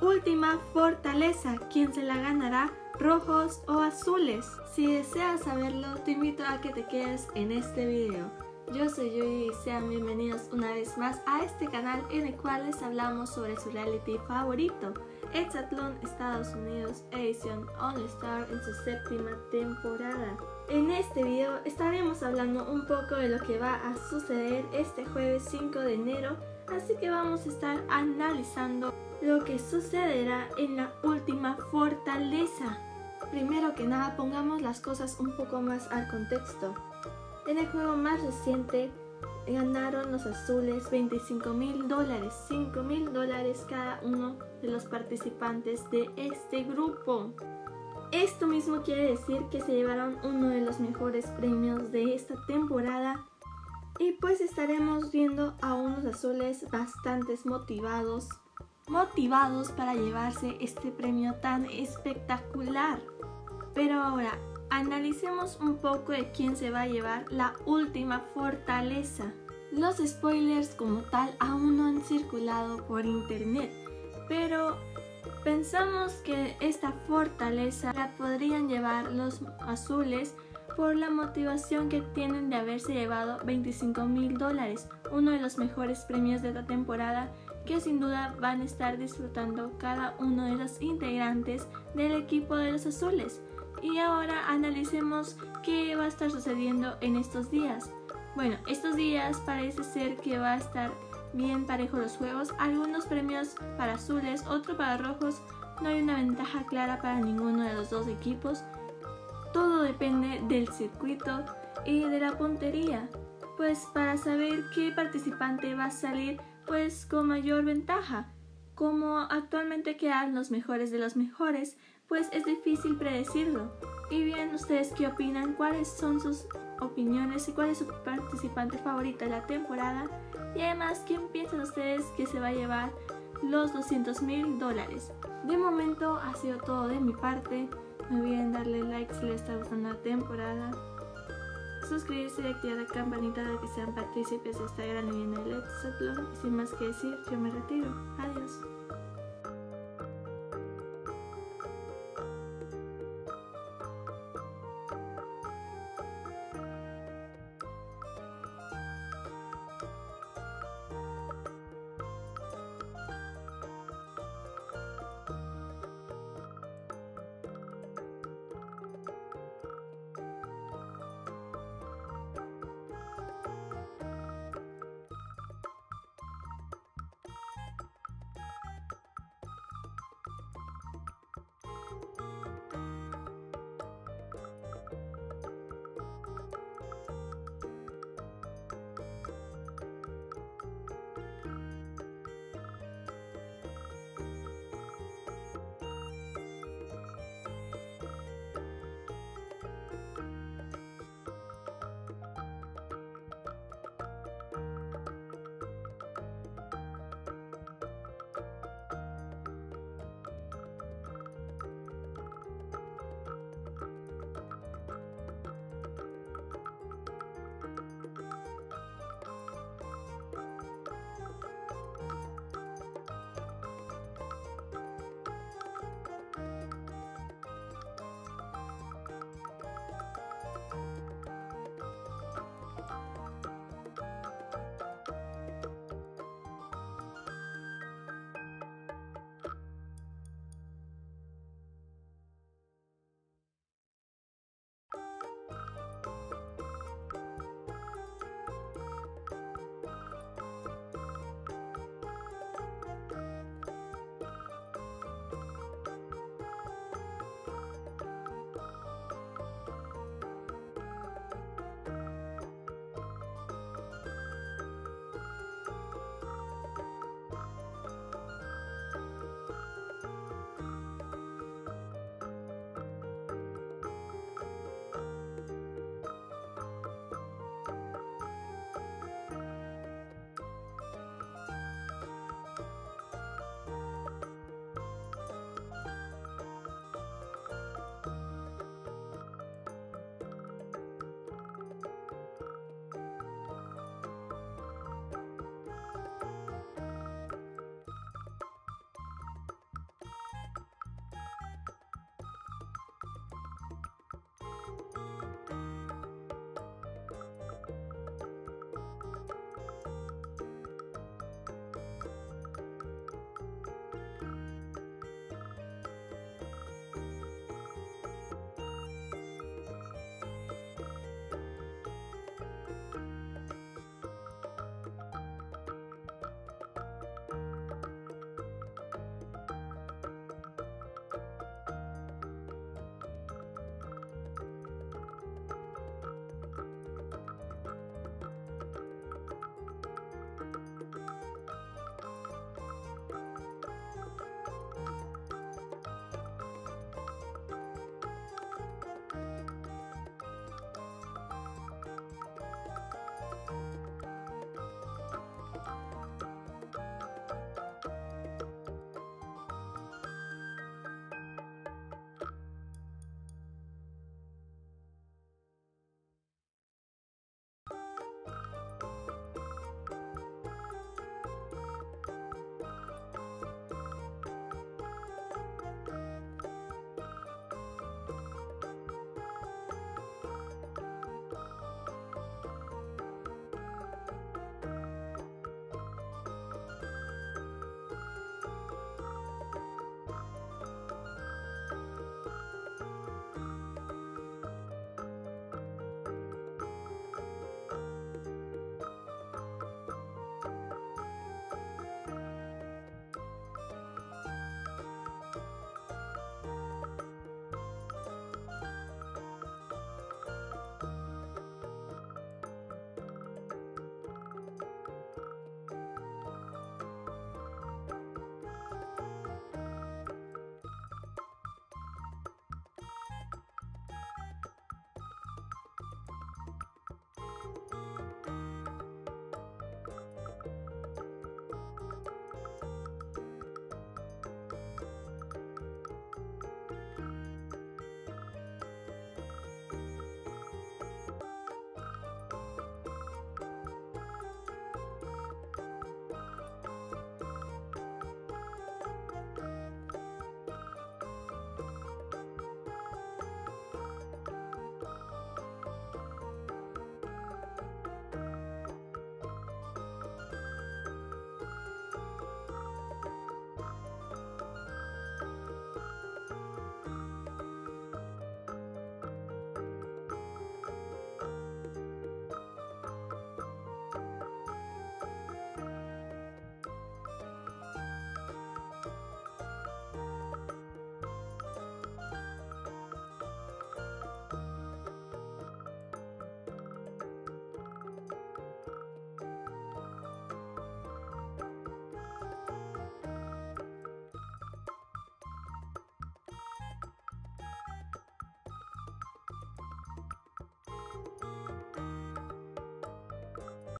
última fortaleza. ¿Quién se la ganará? ¿Rojos o azules? Si deseas saberlo, te invito a que te quedes en este video. Yo soy Yui y sean bienvenidos una vez más a este canal en el cual les hablamos sobre su reality favorito, Hexatlón Estados Unidos Edition All Star en su séptima temporada. En este video estaremos hablando un poco de lo que va a suceder este jueves 5 de enero, así que vamos a estar analizando lo que sucederá en la última fortaleza. Primero que nada pongamos las cosas un poco más al contexto. En el juego más reciente ganaron los azules 25 mil dólares, 5 mil dólares cada uno de los participantes de este grupo. Esto mismo quiere decir que se llevaron uno de los mejores premios de esta temporada y pues estaremos viendo a unos azules bastante motivados, motivados para llevarse este premio tan espectacular. Pero ahora, analicemos un poco de quién se va a llevar la última fortaleza. Los spoilers como tal aún no han circulado por internet, pero pensamos que esta fortaleza la podrían llevar los azules por la motivación que tienen de haberse llevado 25 mil dólares, uno de los mejores premios de la temporada que sin duda van a estar disfrutando cada uno de los integrantes del equipo de los azules. Y ahora analicemos qué va a estar sucediendo en estos días. Bueno, estos días parece ser que va a estar bien parejo los juegos, algunos premios para azules, otro para rojos, no hay una ventaja clara para ninguno de los dos equipos. Todo depende del circuito y de la puntería, pues para saber qué participante va a salir pues con mayor ventaja. Como actualmente quedan los mejores de los mejores, pues es difícil predecirlo. Y bien, ustedes qué opinan, cuáles son sus opiniones y cuál es su participante favorita de la temporada. Y además, ¿quién piensan ustedes que se va a llevar los 200 mil dólares? De momento ha sido todo de mi parte. No olviden darle like si les está gustando la temporada. Suscribirse y activar la campanita para que sean partícipes de esta gran leyenda del Y sin más que decir, yo me retiro. Adiós.